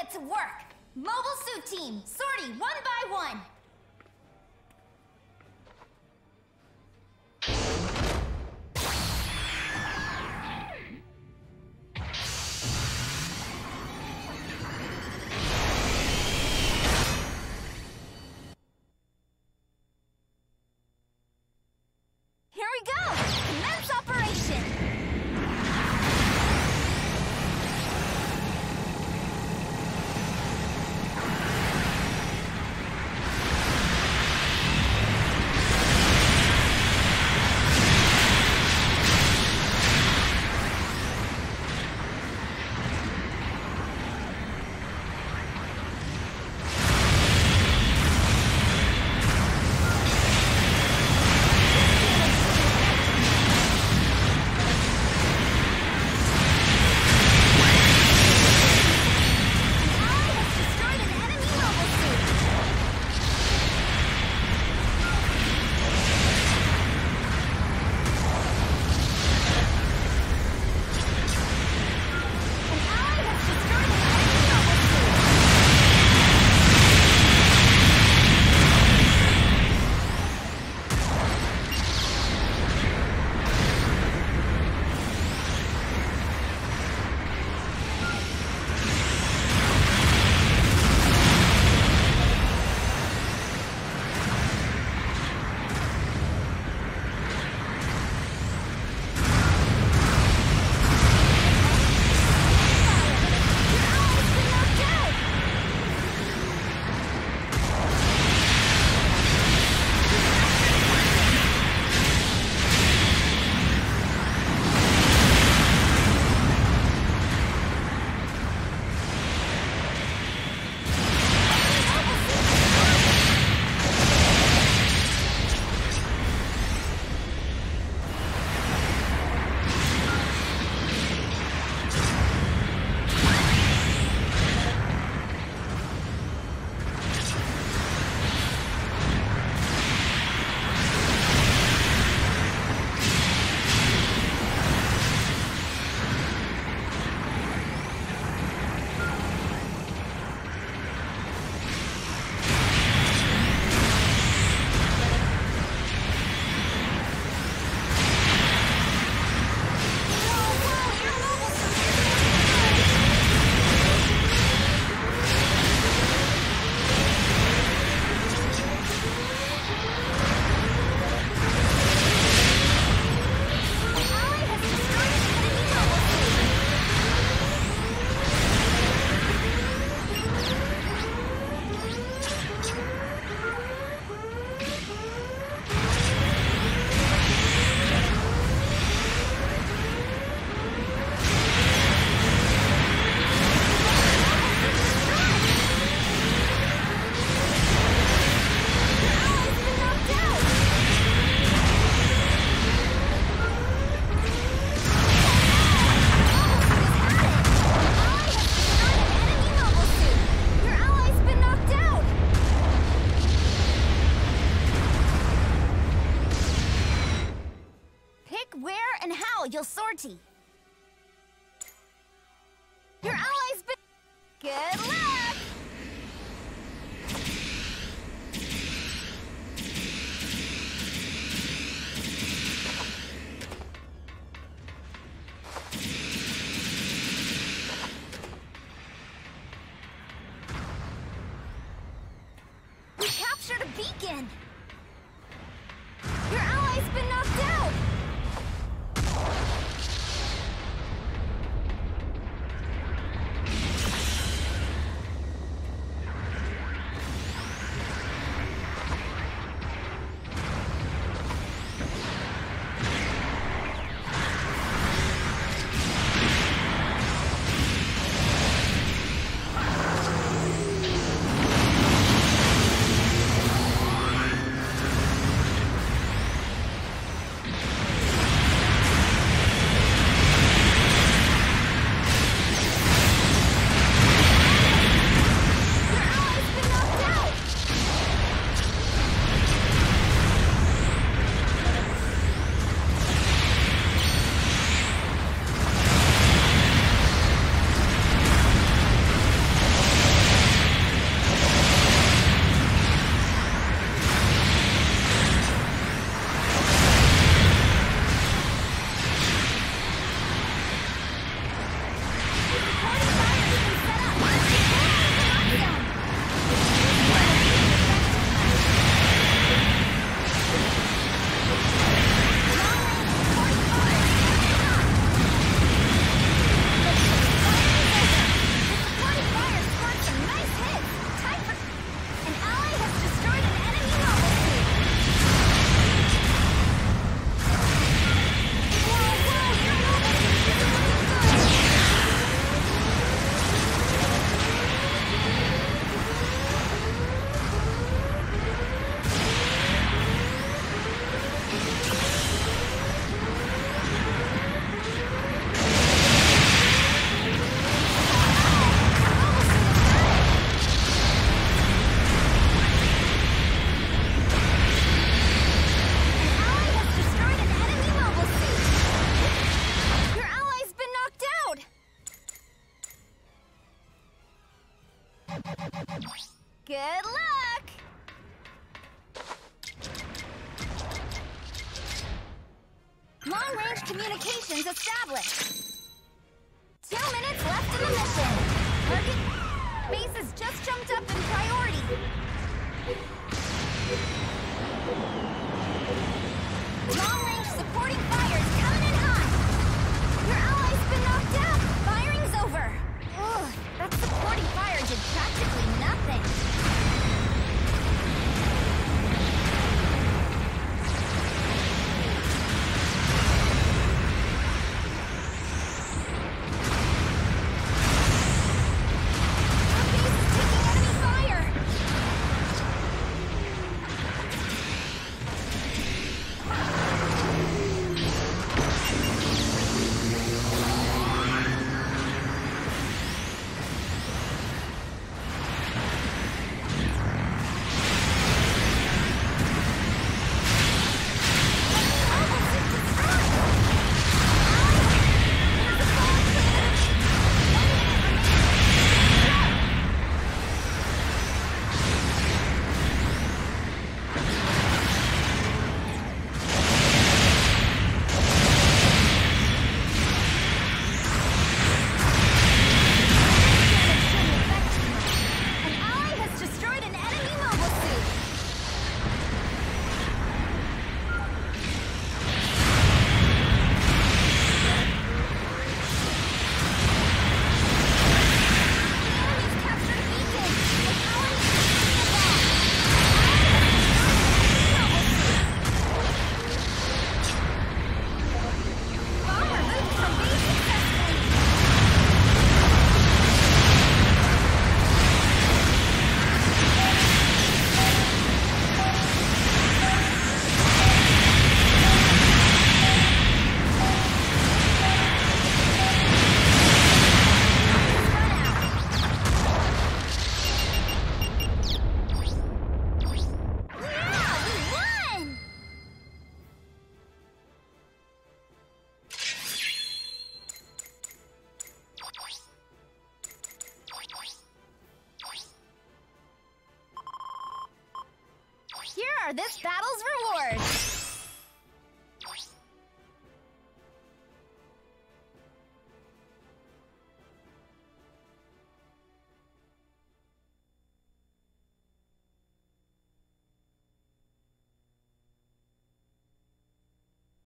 get to work! Mobile suit team, sortie one by one! Good luck! We captured a beacon! Good luck! Long-range communications established. Two minutes left in the mission. Target base has just jumped up in priority. are this battle's rewards.